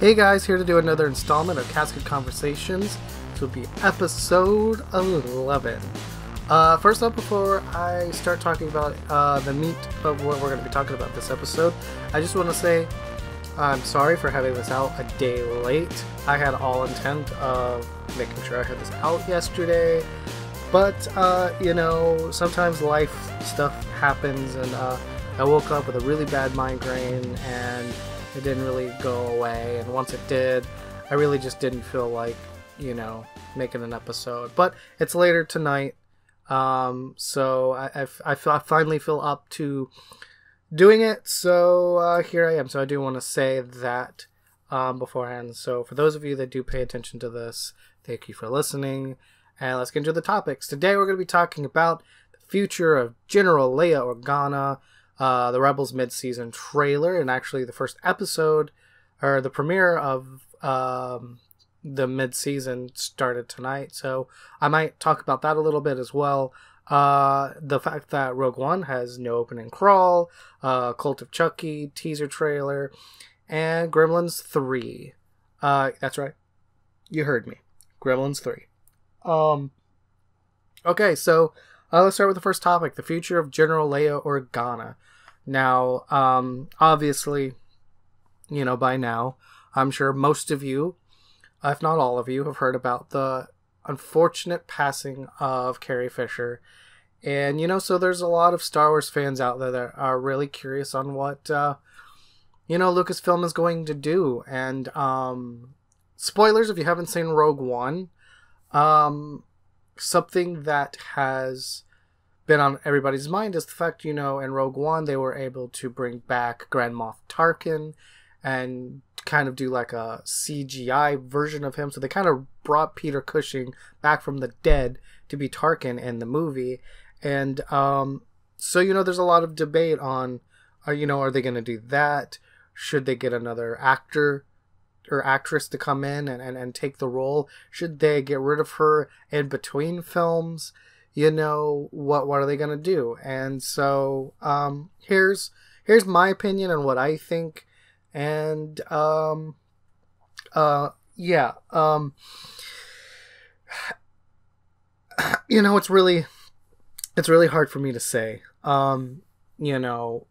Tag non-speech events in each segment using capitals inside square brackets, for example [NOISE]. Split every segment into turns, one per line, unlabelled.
Hey guys, here to do another installment of Casket Conversations. This will be episode 11. Uh, first up, before I start talking about uh, the meat of what we're going to be talking about this episode, I just want to say I'm sorry for having this out a day late. I had all intent of making sure I had this out yesterday, but uh, you know, sometimes life stuff happens, and uh, I woke up with a really bad migraine and it didn't really go away. And once it did, I really just didn't feel like, you know, making an episode. But it's later tonight, um, so I, I, I, finally feel up to doing it. So uh, here I am. So I do want to say that um, beforehand. So for those of you that do pay attention to this, thank you for listening. And let's get into the topics. Today we're going to be talking about the future of General Leia Organa uh, the Rebels mid-season trailer, and actually the first episode or the premiere of um, the mid-season started tonight. So I might talk about that a little bit as well. Uh, the fact that Rogue One has no opening crawl, uh, Cult of Chucky teaser trailer, and Gremlins 3. Uh, that's right. You heard me. Gremlins 3. Um, okay, so uh, let's start with the first topic the future of General Leia Organa. Now, um, obviously, you know, by now, I'm sure most of you, if not all of you, have heard about the unfortunate passing of Carrie Fisher. And, you know, so there's a lot of Star Wars fans out there that are really curious on what, uh, you know, Lucasfilm is going to do. And, um, spoilers if you haven't seen Rogue One, um, something that has been on everybody's mind is the fact, you know, in Rogue One they were able to bring back Grand Moff Tarkin and kind of do like a CGI version of him. So they kind of brought Peter Cushing back from the dead to be Tarkin in the movie. And um, so, you know, there's a lot of debate on, uh, you know, are they going to do that? Should they get another actor or actress to come in and, and, and take the role? Should they get rid of her in between films? you know what what are they going to do and so um here's here's my opinion on what i think and um uh yeah um [SIGHS] you know it's really it's really hard for me to say um you know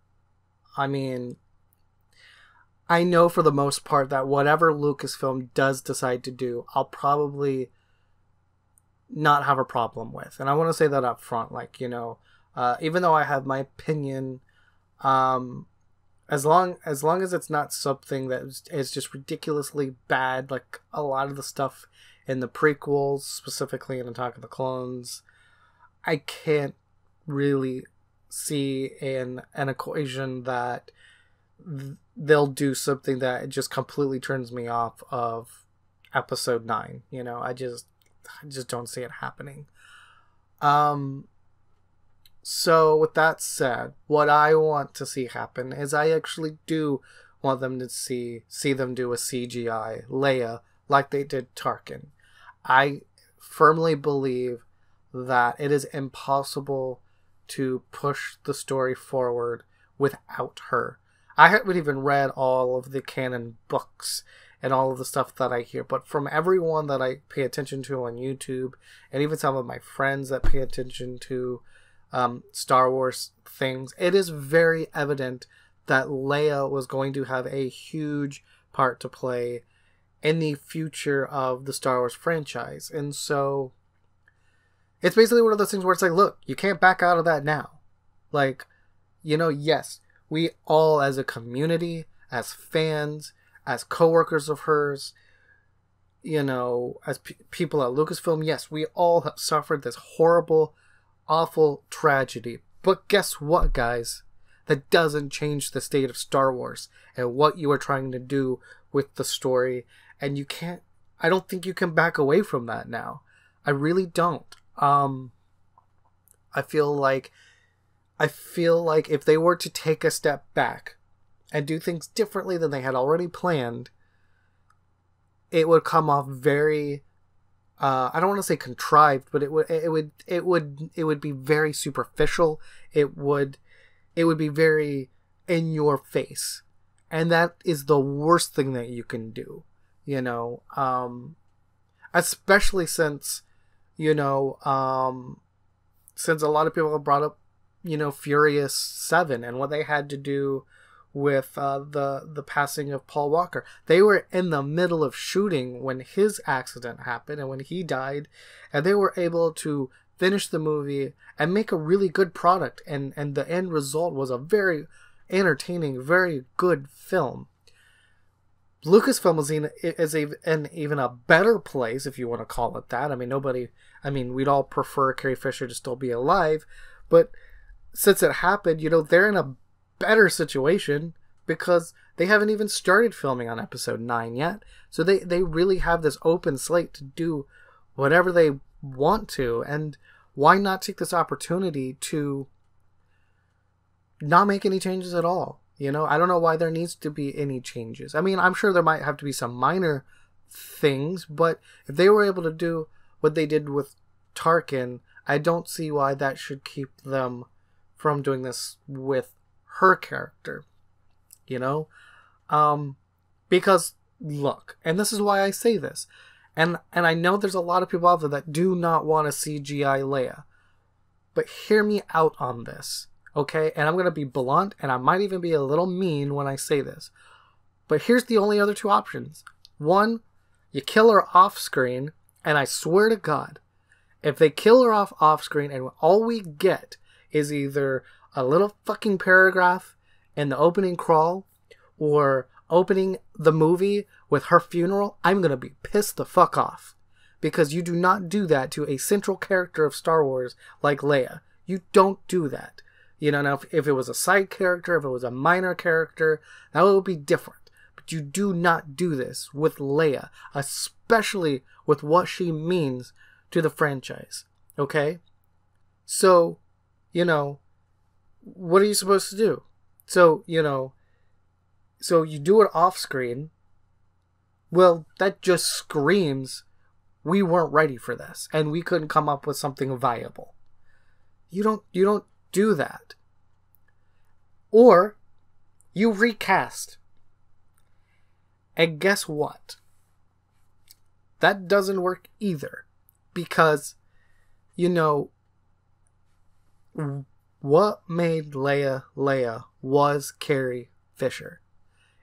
i mean i know for the most part that whatever lucasfilm does decide to do i'll probably not have a problem with. And I want to say that up front. Like, you know, uh, even though I have my opinion, um, as long as long as it's not something that is, just ridiculously bad, like a lot of the stuff in the prequels, specifically in Attack of the Clones, I can't really see in an equation that th- they'll do something that just completely turns me off of episode 9 you know i just I just don't see it happening. Um, so with that said, what I want to see happen is I actually do want them to see see them do a CGI Leia like they did Tarkin. I firmly believe that it is impossible to push the story forward without her. I haven't even read all of the canon books and all of the stuff that I hear. But from everyone that I pay attention to on YouTube, and even some of my friends that pay attention to um, Star Wars things, it is very evident that Leia was going to have a huge part to play in the future of the Star Wars franchise. And so it's basically one of those things where it's like, look, you can't back out of that now. Like, you know, yes, we all as a community, as fans, as co-workers of hers you know as people at lucasfilm yes we all have suffered this horrible awful tragedy. But guess what guys? That doesn't change the state of star wars and what you are trying to do with the story. And you can't i don't think you can back away from that now. I really don't. Um i feel like i feel like if they were to take a step back and do things differently than they had already planned, it would come off very uh, I don't want to say contrived, but it would it would it would it would be very superficial. It would it would be very in your face. and that is the worst thing that you can do you know um especially since you know um since a lot of people have brought up you know furious 7 and what they had to do with uh, the the passing of Paul Walker. They were in the middle of shooting when his accident happened and when he died, and they were able to finish the movie and make a really good product. And and the end result was a very entertaining, very good film. Lucasfilm is in, is a, in even a better place, if you want to call it that. I mean, nobody. I mean, we'd all prefer Carrie Fisher to still be alive, but since it happened, you know, they're in a better situation because they haven't even started filming on episode 9 yet. So they, they really have this open slate to do whatever they want to. And why not take this opportunity to not make any changes at all? You know, I don't know why there needs to be any changes. I mean, I'm sure there might have to be some minor things, but if they were able to do what they did with Tarkin, I don't see why that should keep them from doing this with her character. You know? Um because look, and this is why I say this. And and I know there's a lot of people out there that do not want to CGI Leia. But hear me out on this. Okay? And I'm going to be blunt and I might even be a little mean when I say this. But here's the only other two options. One, you kill her off screen, and I swear to God, if they kill her off off screen and all we get is either a little fucking paragraph in the opening crawl or opening the movie with her funeral, I'm going to be pissed the fuck off. Because you do not do that to a central character of Star Wars like Leia. You don't do that. You know, now if, if it was a side character, if it was a minor character, that would be different. But you do not do this with Leia, especially with what she means to the franchise. Okay? So, you know, what are you supposed to do? So, you know, so you do it off screen. Well, that just screams we weren't ready for this and we couldn't come up with something viable. You don't you don't do that. Or you recast. And guess what? That doesn't work either because you know what made Leia Leia was Carrie Fisher.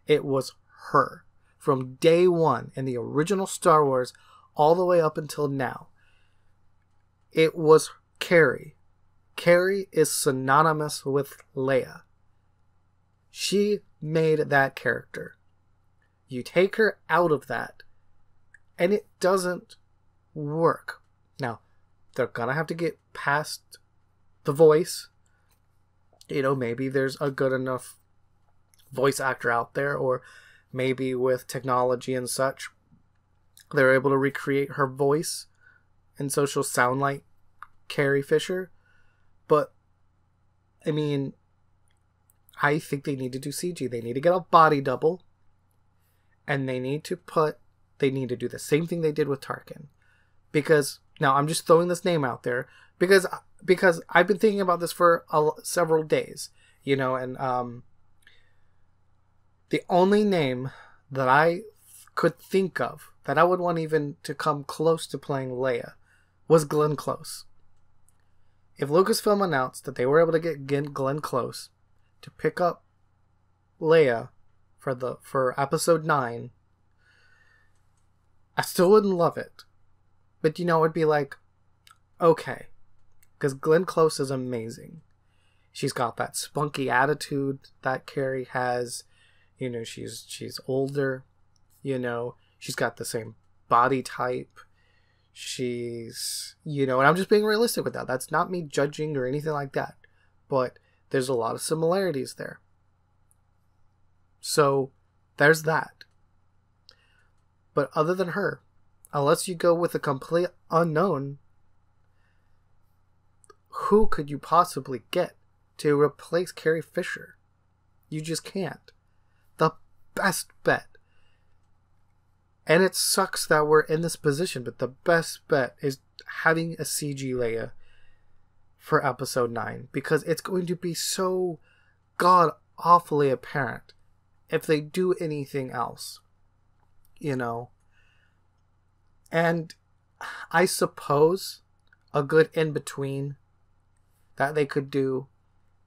It was her. From day one in the original Star Wars all the way up until now. It was Carrie. Carrie is synonymous with Leia. She made that character. You take her out of that, and it doesn't work. Now, they're gonna have to get past the voice you know, maybe there's a good enough voice actor out there, or maybe with technology and such, they're able to recreate her voice, and so she'll sound like Carrie Fisher. But, I mean, I think they need to do CG. They need to get a body double, and they need to put, they need to do the same thing they did with Tarkin. Because, now I'm just throwing this name out there, because because I've been thinking about this for a, several days, you know, and um, the only name that I could think of that I would want even to come close to playing Leia was Glenn Close. If Lucasfilm announced that they were able to get Glenn Close to pick up Leia for the for episode 9, I still wouldn't love it. But you know, it'd be like, okay, because Glenn Close is amazing. She's got that spunky attitude that Carrie has. You know, she's she's older. You know, she's got the same body type. She's, you know, and I'm just being realistic with that. That's not me judging or anything like that. But there's a lot of similarities there. So there's that. But other than her, unless you go with a complete unknown, who could you possibly get to replace Carrie Fisher? You just can't. The best bet. And it sucks that we're in this position, but the best bet is having a CG Leia for episode 9 because it's going to be so god awfully apparent if they do anything else, you know. And I suppose a good in between that they could do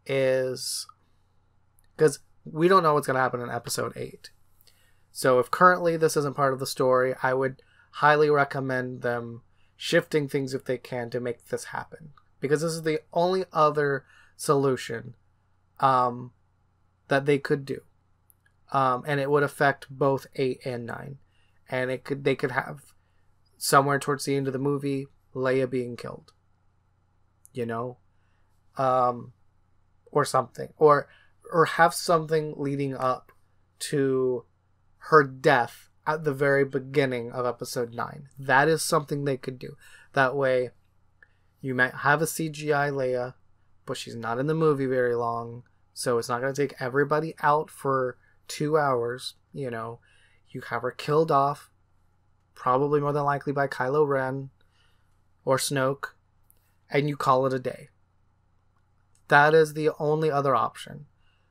is because we don't know what's going to happen in episode 8. So if currently this isn't part of the story, I would highly recommend them shifting things if they can to make this happen. Because this is the only other solution um, that they could do, um, and it would affect both eight and nine, and it could they could have somewhere towards the end of the movie Leia being killed, you know, um, or something, or or have something leading up to her death at the very beginning of episode 9. That is something they could do. That way, you might have a CGI Leia, but she's not in the movie very long, so it's not going to take everybody out for two hours. You know, you have her killed off, probably more than likely by Kylo Ren or Snoke, and you call it a day. That is the only other option.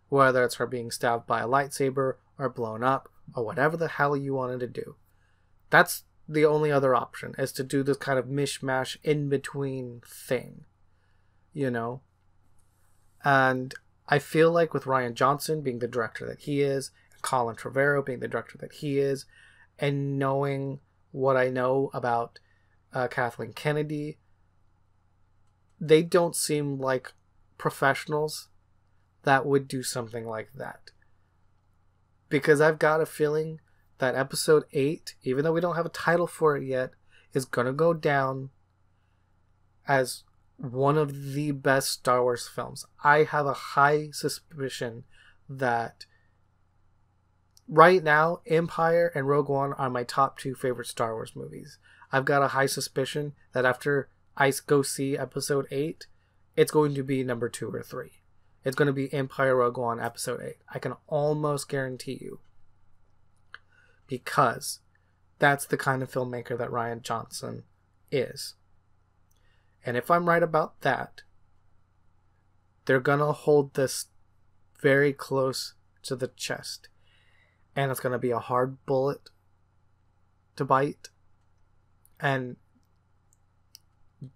Whether it's her being stabbed by a lightsaber or blown up or whatever the hell you wanted to do. That's the only other option is to do this kind of mishmash in between thing. You know? And I feel like with Rian Johnson being the director that he is, Colin Trevorrow being the director that he is, and knowing what I know about uh, Kathleen Kennedy, they don't seem like professionals that would do something like that because I've got a feeling that episode 8, even though we don't have a title for it yet, is going to go down as one of the best Star Wars films. I have a high suspicion that right now, Empire and Rogue One are my top two favorite Star Wars movies. I've got a high suspicion that after I go see episode 8, it's going to be number 2 or 3. It's going to be Empire Rogue One Episode 8. I can almost guarantee you. Because that's the kind of filmmaker that Rian Johnson is. And if I'm right about that, they're going to hold this very close to the chest. And it's going to be a hard bullet to bite. And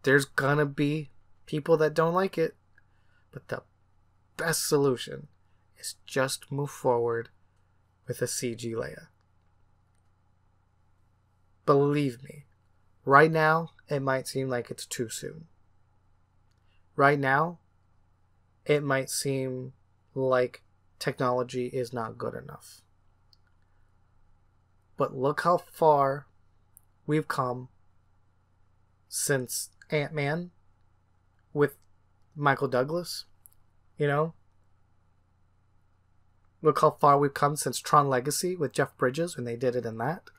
there's going to be people that don't like it. But the best solution is just move forward with a CG Leia. Believe me, right now it might seem like it's too soon. Right now, it might seem like technology is not good enough. But look how far we've come since Ant Man with Michael Douglas you know? Look how far we've come since Tron Legacy with Jeff Bridges when they did it in that.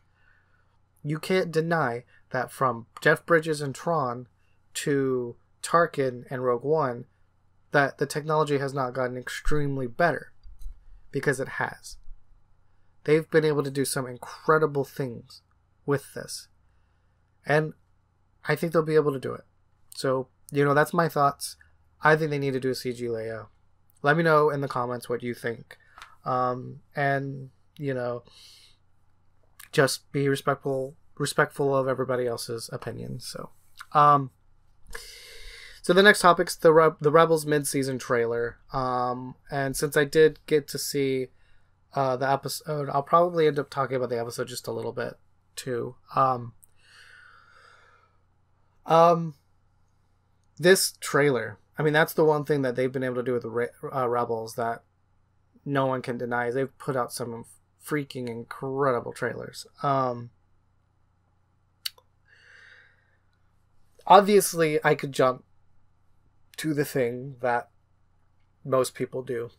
You can't deny that from Jeff Bridges and Tron to Tarkin and Rogue One, that the technology has not gotten extremely better. Because it has. They've been able to do some incredible things with this. And I think they'll be able to do it. So, you know, that's my thoughts. I think they need to do a CG Leia. Let me know in the comments what you think. Um, and, you know, just be respectful respectful of everybody else's opinions. So, um, so the next topic's the Re- the Rebels mid season trailer. Um, and since I did get to see uh, the episode, I'll probably end up talking about the episode just a little bit too. Um, um, this trailer I mean, that's the one thing that they've been able to do with the uh, Rebels that no one can deny they've put out some freaking incredible trailers. Um, obviously, I could jump to the thing that most people do.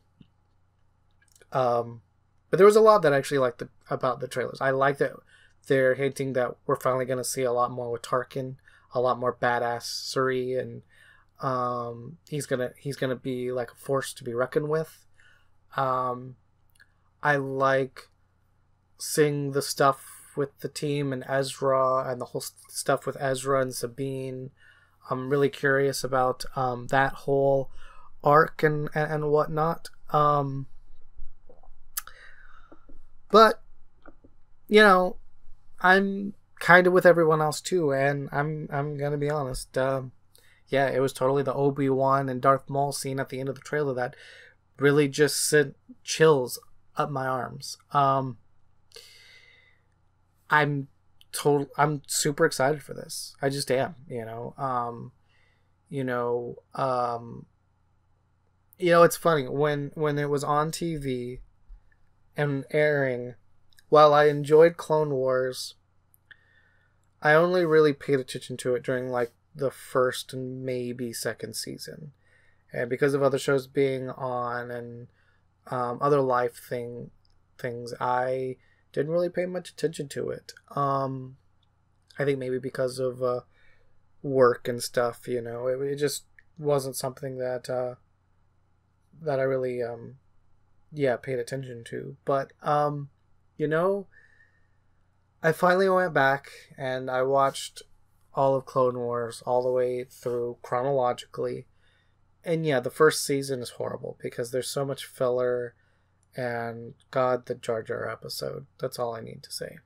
Um, but there was a lot that I actually liked the, about the trailers. I like that they're hinting that we're finally going to see a lot more with Tarkin, a lot more badassery and um, he's gonna he's gonna be like a force to be reckoned with. Um, I like seeing the stuff with the team and Ezra and the whole stuff with Ezra and Sabine. I'm really curious about um, that whole arc and and, and whatnot. Um, But you know, I'm kind of with everyone else too, and I'm I'm gonna be honest. Um, yeah, it was totally the Obi Wan and Darth Maul scene at the end of the trailer that really just sent chills up my arms. Um, I'm total. I'm super excited for this. I just am. You know. Um, you know. Um, you know, it's funny when when it was on TV and airing. While I enjoyed Clone Wars, I only really paid attention to it during like the first and maybe second season, and because of other shows being on and um, other life thing things, I didn't really pay much attention to it. Um, I think maybe because of uh, work and stuff, you know, it, it just wasn't something that uh, that I really um, yeah paid attention to. But um, you know, I finally went back and I watched all of Clone Wars all the way through chronologically. And yeah, the first season is horrible because there's so much filler and God, the Jar Jar episode. That's all I need to say.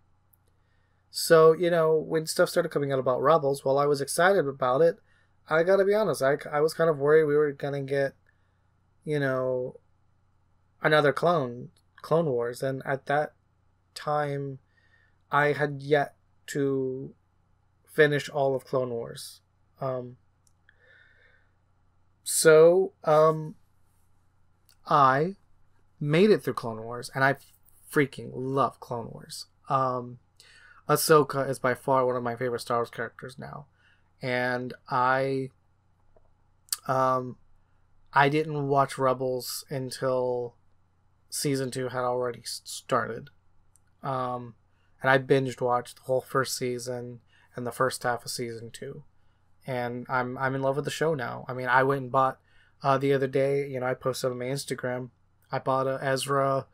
So, you know, when stuff started coming out about Rebels, while I was excited about it, I gotta be honest, I, I was kind of worried we were gonna get, you know, another clone, Clone Wars. And at that time, I had yet to finish all of Clone Wars. Um, so, um, I made it through Clone Wars, and I freaking love Clone Wars. Um, Ahsoka is by far one of my favorite Star Wars characters now, and I, um, I didn't watch Rebels until season two had already started. Um, and I binged watched the whole first season and the first half of season two, and I'm I'm in love with the show now. I mean, I went and bought uh, the other day. You know, I posted on my Instagram. I bought a Ezra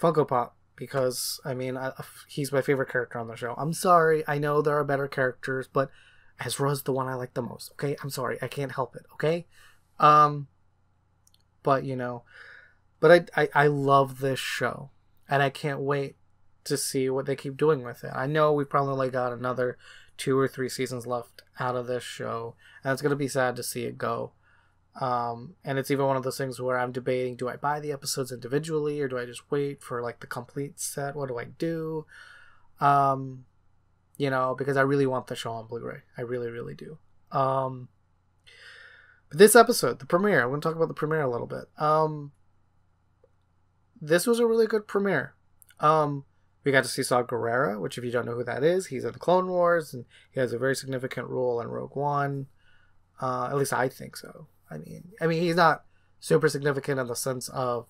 Funko Pop because I mean I, he's my favorite character on the show. I'm sorry, I know there are better characters, but Ezra's the one I like the most. Okay, I'm sorry, I can't help it. Okay, um, but you know, but I I, I love this show, and I can't wait to see what they keep doing with it. I know we probably got another two or three seasons left out of this show, and it's gonna be sad to see it go. Um, and it's even one of those things where I'm debating: do I buy the episodes individually, or do I just wait for like the complete set? What do I do? Um, you know, because I really want the show on Blu-ray. I really, really do. Um, but this episode, the premiere, I want to talk about the premiere a little bit. Um, this was a really good premiere. Um, we got to see Saw Gerrera, which, if you don't know who that is, he's in the Clone Wars, and he has a very significant role in Rogue One. Uh, at least I think so. I mean, I mean, he's not super significant in the sense of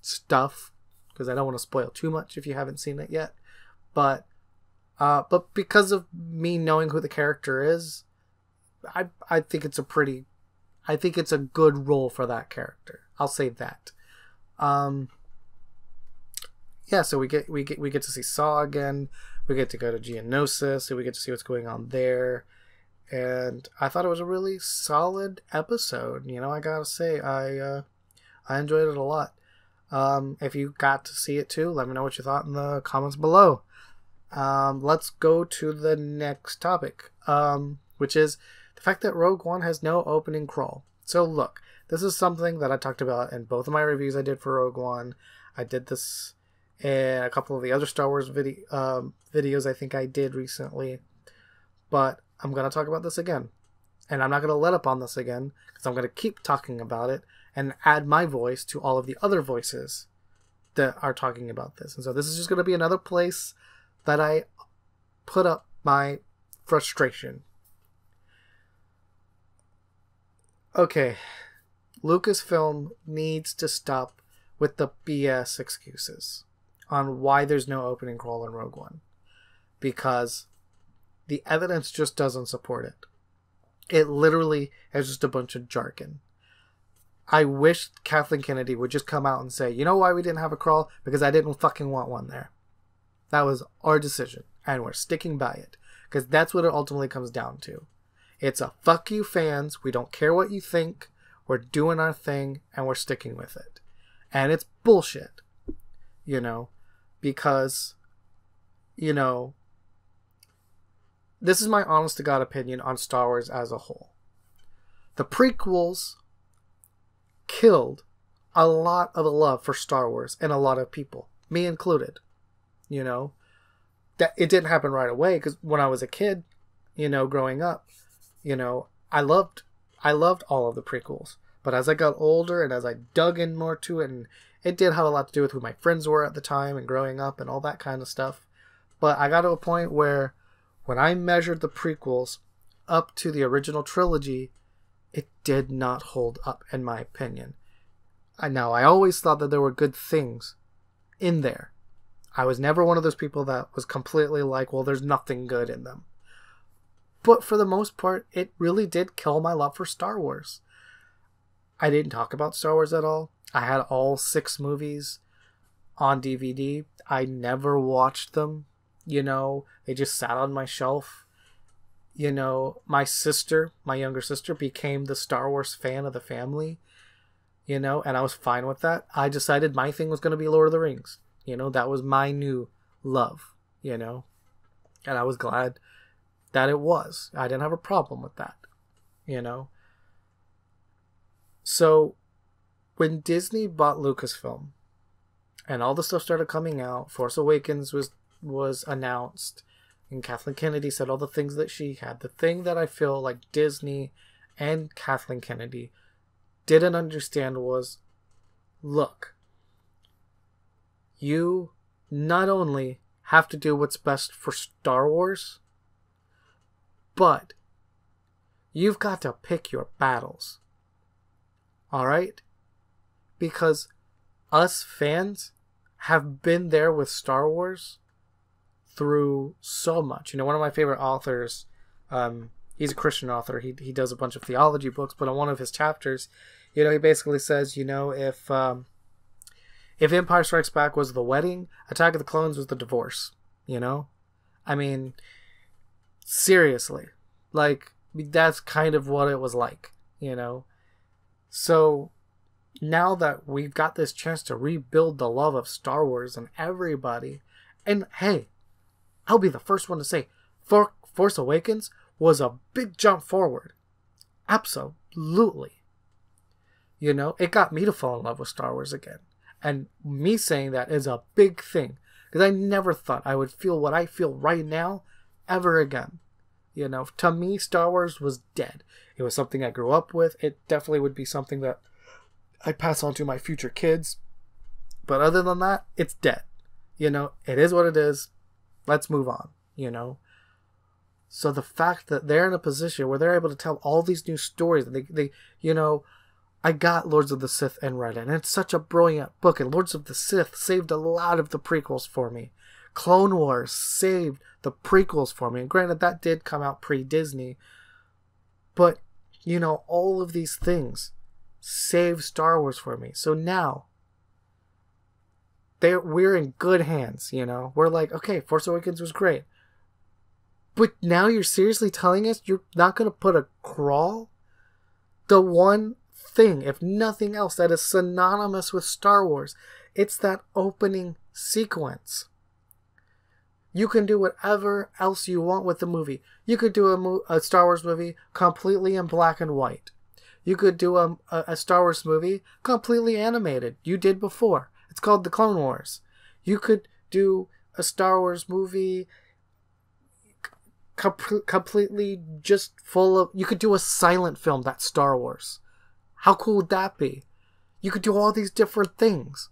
stuff, because I don't want to spoil too much if you haven't seen it yet. But, uh, but because of me knowing who the character is, I I think it's a pretty, I think it's a good role for that character. I'll say that. Um, yeah, so we get we get we get to see Saw again. We get to go to Geonosis, and we get to see what's going on there. And I thought it was a really solid episode. You know, I gotta say, I uh, I enjoyed it a lot. Um, if you got to see it too, let me know what you thought in the comments below. Um, let's go to the next topic, um, which is the fact that Rogue One has no opening crawl. So look, this is something that I talked about in both of my reviews I did for Rogue One. I did this and a couple of the other Star Wars video um, videos I think I did recently. But I'm gonna talk about this again, and I'm not gonna let up on this again because I'm gonna keep talking about it and add my voice to all of the other voices that are talking about this. And so this is just gonna be another place that I put up my frustration. Okay, Lucasfilm needs to stop with the BS excuses on why there's no opening crawl in Rogue One. Because the evidence just doesn't support it. It literally is just a bunch of jargon. I wish Kathleen Kennedy would just come out and say, you know why we didn't have a crawl? Because I didn't fucking want one there. That was our decision, and we're sticking by it. Because that's what it ultimately comes down to. It's a fuck you, fans. We don't care what you think. We're doing our thing, and we're sticking with it. And it's bullshit. You know? Because, you know, this is my honest to God opinion on Star Wars as a whole. The prequels killed a lot of the love for Star Wars and a lot of people, me included. You know, that it didn't happen right away because when I was a kid, you know, growing up, you know, I loved I loved all of the prequels. But as I got older and as I dug in more to it, and it did have a lot to do with who my friends were at the time and growing up and all that kind of stuff. But I got to a point where when I measured the prequels up to the original trilogy, it did not hold up, in my opinion. I know I always thought that there were good things in there. I was never one of those people that was completely like, well, there's nothing good in them. But for the most part, it really did kill my love for Star Wars. I didn't talk about Star Wars at all. I had all six movies on DVD. I never watched them. You know, they just sat on my shelf. You know, my sister, my younger sister, became the Star Wars fan of the family. You know, and I was fine with that. I decided my thing was going to be Lord of the Rings. You know, that was my new love, you know. And I was glad that it was. I didn't have a problem with that, you know. So when Disney bought Lucasfilm and all the stuff started coming out, Force Awakens was was announced and Kathleen Kennedy said all the things that she had. The thing that I feel like Disney and Kathleen Kennedy didn't understand was look, you not only have to do what's best for Star Wars, but you've got to pick your battles. Alright? Because us fans have been there with Star Wars through so much. You know, one of my favorite authors, um, he's a Christian author. He, he does a bunch of theology books, but on one of his chapters, you know, he basically says, you know, if um, if Empire Strikes Back was the wedding, Attack of the Clones was the divorce. You know, I mean, seriously, like that's kind of what it was like. You know, so now that we've got this chance to rebuild the love of Star Wars and everybody, and hey, I'll be the first one to say, For- Force Awakens was a big jump forward. Absolutely. You know, it got me to fall in love with Star Wars again. And me saying that is a big thing because I never thought I would feel what I feel right now ever again. You know, to me, Star Wars was dead. It was something I grew up with. It definitely would be something that I'd pass on to my future kids. But other than that, it's dead. You know, it is what it is. Let's move on, you know. So the fact that they're in a position where they're able to tell all these new stories, they, they you know, I got Lords of the Sith and read it, and it's such a brilliant book. And Lords of the Sith saved a lot of the prequels for me. Clone Wars saved the prequels for me. And granted, that did come out pre Disney. But, you know, all of these things saved Star Wars for me. So now, they we're in good hands, you know? We're like, okay, Force Awakens was great. But now you're seriously telling us you're not going to put a crawl? The one thing, if nothing else, that is synonymous with Star Wars. It's that opening sequence. You can do whatever else you want with the movie. You could do a, mo- a Star Wars movie completely in black and white. You could do a, a, Star Wars movie completely animated. You did before. It's called The Clone Wars. You could do a Star Wars movie com- completely just full of. You could do a silent film that's Star Wars. How cool would that be? You could do all these different things.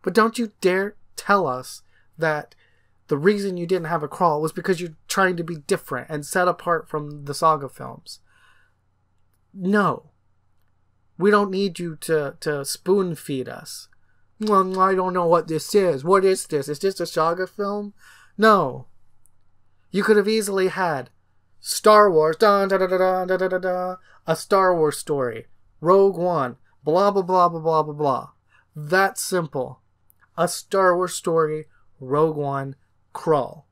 But don't you dare tell us that the reason you didn't have a crawl was because you're trying to be different and set apart from the saga films. No. We don't need you to, to spoon feed us. Well, I don't know what this is. What is this? Is this a saga film? No. You could have easily had Star Wars, da da da da da da da da, a Star Wars story Rogue One, blah, blah, blah, blah, blah, blah, blah. That simple. A Star Wars story, Rogue One, crawl.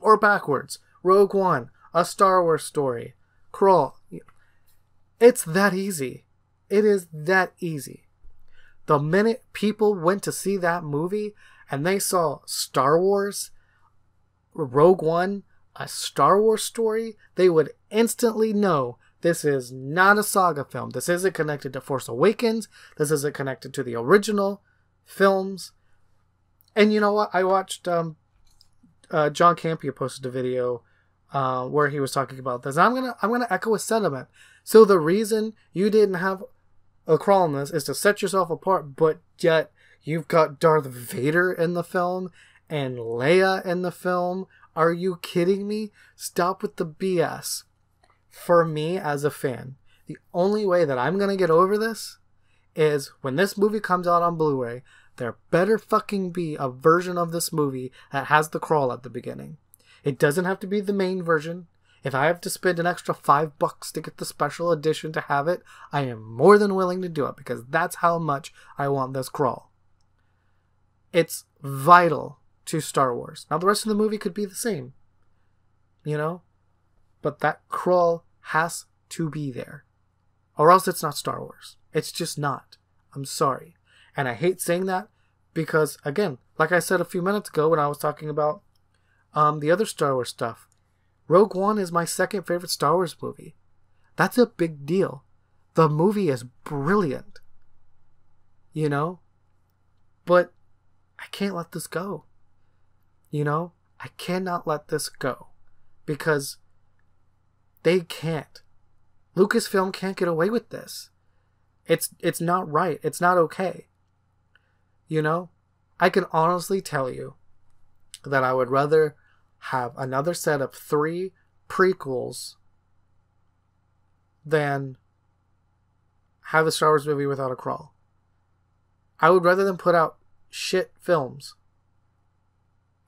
Or backwards. Rogue One, a Star Wars story, crawl. It's that easy. It is that easy. The minute people went to see that movie and they saw Star Wars, Rogue One, a Star Wars story, they would instantly know this is not a saga film. This isn't connected to Force Awakens. This isn't connected to the original films. And you know what? I watched um, uh, John Campea posted a video uh, where he was talking about this. I'm gonna I'm gonna echo a sentiment. So the reason you didn't have a crawl in this is to set yourself apart, but yet you've got Darth Vader in the film and Leia in the film. Are you kidding me? Stop with the BS. For me as a fan, the only way that I'm gonna get over this is when this movie comes out on Blu-ray, there better fucking be a version of this movie that has the crawl at the beginning. It doesn't have to be the main version. If I have to spend an extra five bucks to get the special edition to have it, I am more than willing to do it because that's how much I want this crawl. It's vital to Star Wars. Now, the rest of the movie could be the same, you know? But that crawl has to be there. Or else it's not Star Wars. It's just not. I'm sorry. And I hate saying that because, again, like I said a few minutes ago when I was talking about um, the other Star Wars stuff, Rogue One is my second favorite Star Wars movie. That's a big deal. The movie is brilliant. You know? But I can't let this go. You know? I cannot let this go. Because they can't. Lucasfilm can't get away with this. It's it's not right. It's not okay. You know? I can honestly tell you that I would rather have another set of three prequels than have a Star Wars movie without a crawl. I would rather than put out shit films.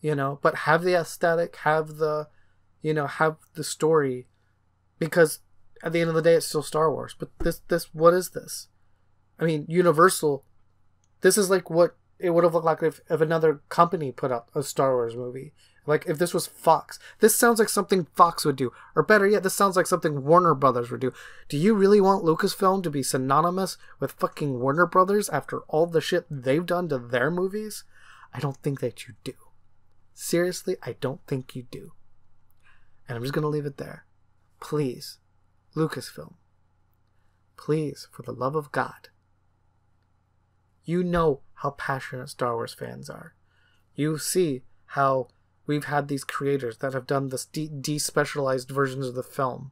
You know, but have the aesthetic, have the you know, have the story because at the end of the day it's still Star Wars. But this this what is this? I mean, Universal this is like what it would have looked like if, if another company put out a Star Wars movie. Like if this was Fox. This sounds like something Fox would do. Or better yet, this sounds like something Warner Brothers would do. Do you really want Lucasfilm to be synonymous with fucking Warner Brothers after all the shit they've done to their movies? I don't think that you do. Seriously, I don't think you do. And I'm just going to leave it there. Please, Lucasfilm. Please, for the love of God. You know how passionate Star Wars fans are. You see how we've had these creators that have done this de- despecialized versions of the film.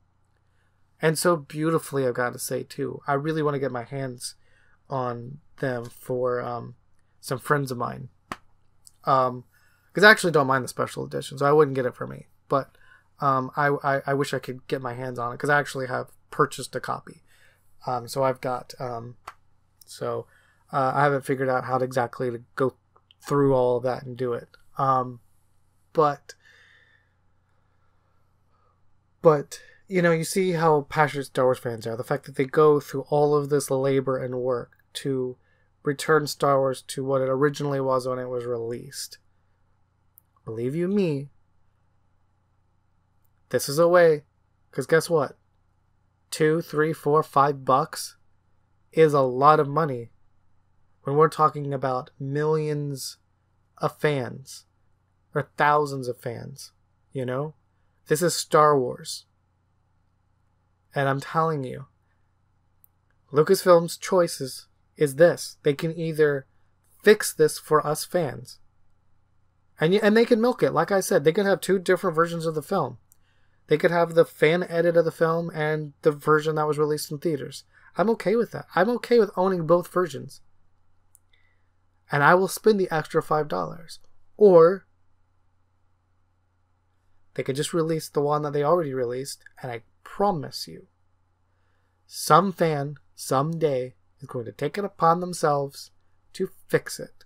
And so beautifully, I've got to say, too. I really want to get my hands on them for um, some friends of mine. Um, because I actually don't mind the special edition, so I wouldn't get it for me. But um, I, I, I wish I could get my hands on it because I actually have purchased a copy. Um, so I've got um, so uh, I haven't figured out how to exactly to go through all of that and do it. Um, but but you know you see how passionate Star Wars fans are. The fact that they go through all of this labor and work to return Star Wars to what it originally was when it was released. Believe you me, this is a way. Because guess what? Two, three, four, five bucks is a lot of money when we're talking about millions of fans or thousands of fans, you know? This is Star Wars. And I'm telling you, Lucasfilm's choices is this. They can either fix this for us fans. And and they can milk it. Like I said, they can have two different versions of the film. They could have the fan edit of the film and the version that was released in theaters. I'm okay with that. I'm okay with owning both versions. And I will spend the extra $5. Or they could just release the one that they already released, and I promise you, some fan someday is going to take it upon themselves to fix it.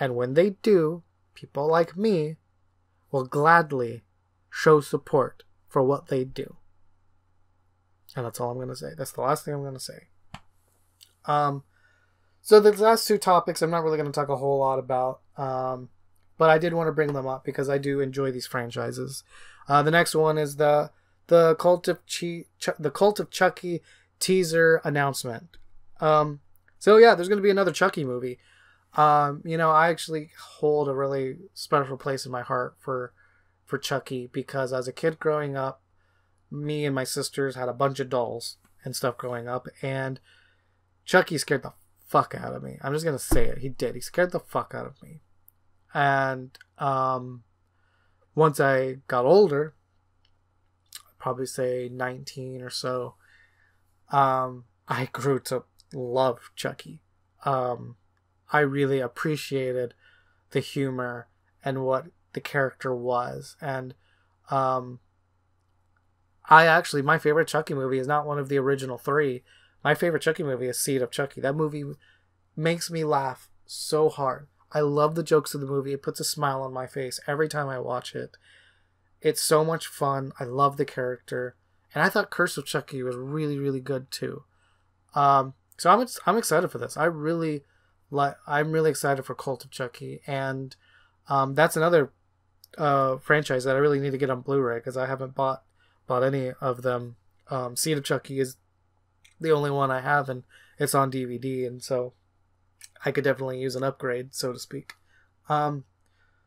And when they do, people like me will gladly show support for what they do. And that's all I'm going to say. That's the last thing I'm going to say. Um, so the last two topics, I'm not really going to talk a whole lot about. Um, but I did want to bring them up because I do enjoy these franchises. Uh, the next one is the the cult of Ch- the cult of Chucky teaser announcement. Um, so yeah, there's going to be another Chucky movie. Um, you know, I actually hold a really special place in my heart for for Chucky because as a kid growing up, me and my sisters had a bunch of dolls and stuff growing up, and Chucky scared the fuck out of me. I'm just gonna say it. He did. He scared the fuck out of me. And um, once I got older, probably say 19 or so, um, I grew to love Chucky. Um, I really appreciated the humor and what the character was. And um, I actually, my favorite Chucky movie is not one of the original three. My favorite Chucky movie is Seed of Chucky. That movie makes me laugh so hard. I love the jokes of the movie. It puts a smile on my face every time I watch it. It's so much fun. I love the character. And I thought Curse of Chucky was really, really good too. Um, so I'm I'm excited for this. I really like. I'm really excited for Cult of Chucky, and um, that's another uh, franchise that I really need to get on Blu-ray because I haven't bought bought any of them. Um, Seed of Chucky is the only one I have, and it's on DVD, and so I could definitely use an upgrade, so to speak. Um,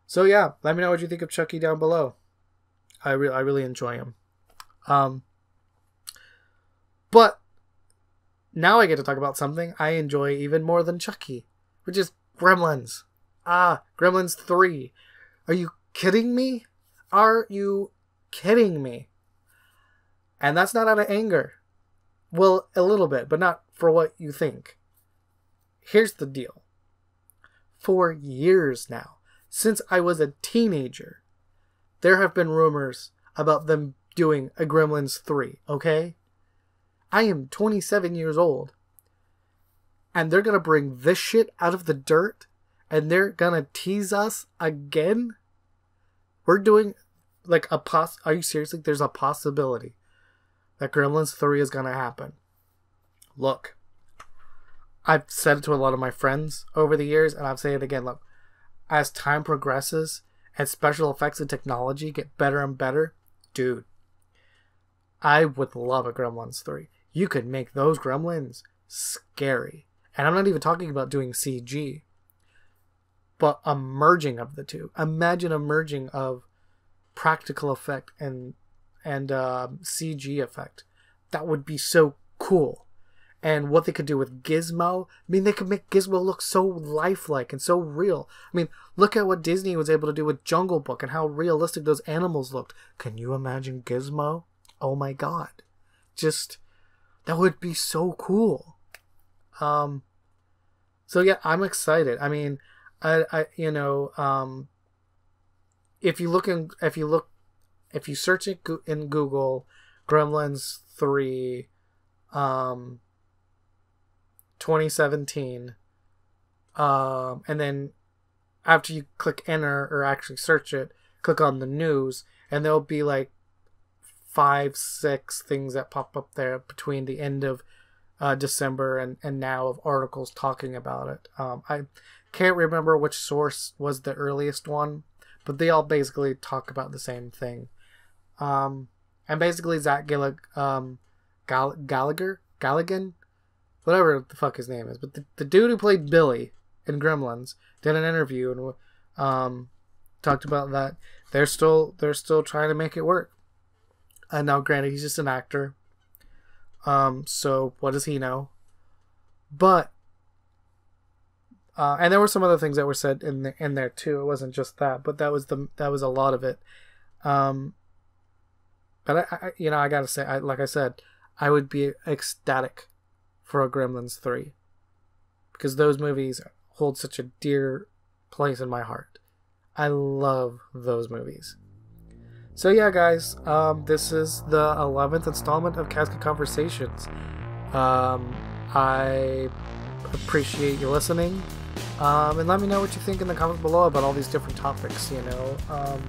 so yeah, let me know what you think of Chucky down below. I re- I really enjoy him. Um, but now I get to talk about something I enjoy even more than Chucky, which is Gremlins. Ah, Gremlins 3. Are you kidding me? Are you kidding me? And that's not out of anger. Well, a little bit, but not for what you think. Here's the deal. For years now, since I was a teenager, there have been rumors about them doing a Gremlins 3, okay? I am 27 years old. And they're going to bring this shit out of the dirt and they're going to tease us again? We're doing like a pos Are you seriously? There's a possibility that Gremlins 3 is going to happen. Look, I've said it to a lot of my friends over the years, and I'll say it again. Look, as time progresses and special effects and technology get better and better, dude, I would love a Gremlins 3 you could make those gremlins scary. And I'm not even talking about doing CG, but a merging of the two. Imagine a merging of practical effect and and uh, CG effect. That would be so cool. And what they could do with Gizmo, I mean, they could make Gizmo look so lifelike and so real. I mean, look at what Disney was able to do with Jungle Book and how realistic those animals looked. Can you imagine Gizmo? Oh my god. Just that would be so cool. Um, so yeah, I'm excited. I mean, I, I you know, um, if you look in, if you look, if you search it in Google, Gremlins three, um, 2017, um, and then after you click enter or actually search it, click on the news, and there'll be like five, six things that pop up there between the end of uh, December and, and now of articles talking about it. Um, I can't remember which source was the earliest one, but they all basically talk about the same thing. Um, and basically, Zach Gillig, um, Gall- Gallagher, Galligan, whatever the fuck his name is, but the, the dude who played Billy in Gremlins did an interview and um, talked about that they're still they're still trying to make it work. And now, granted, he's just an actor. Um, so what does he know? But uh, and there were some other things that were said in the, in there too. It wasn't just that, but that was the that was a lot of it. Um, but I, I you know, I gotta say, I, like I said, I would be ecstatic for a Gremlins three because those movies hold such a dear place in my heart. I love those movies. So yeah, guys, um, this is the 11th installment of Casket Conversations. Um, I appreciate you listening. Um, and let me know what you think in the comments below about all these different topics, you know. Um,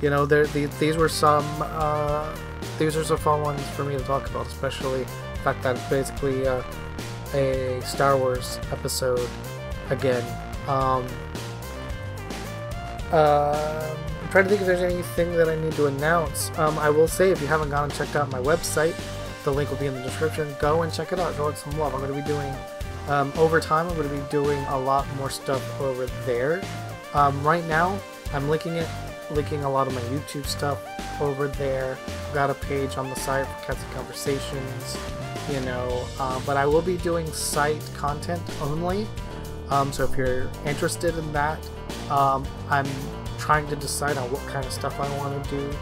you know, there, the, these were some, uh, these are some fun ones for me to talk about, especially fact that it's basically uh, a Star Wars episode again. Um, uh, I'm trying to think if there's anything that I need to announce. Um, I will say, if you haven't gone and checked out my website, the link will be in the description. Go and check it out. Show it some love. I'm going to be doing Um, over time, I'm going to be doing a lot more stuff over there. Um, right now, I'm linking it, linking a lot of my YouTube stuff over there. I've got a page on the site for Casket Conversations, you know, uh, but I will be doing site content only. Um, so if you're interested in that, um, I'm trying to decide on what kind of stuff I want to do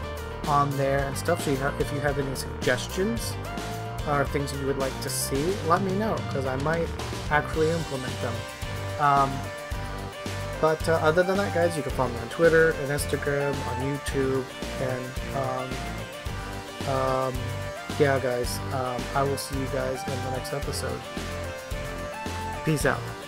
on there and stuff. So you have, if you have any suggestions or things you would like to see, let me know because I might actually implement them. Um, but uh, other than that, guys, you can follow me on Twitter and Instagram, on YouTube, and um, um, yeah, guys, um, I will see you guys in the next episode. Peace out.